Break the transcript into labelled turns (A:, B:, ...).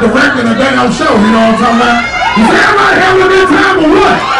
A: directing a damn show, you know what I'm talking about? Is everybody having a good time or what?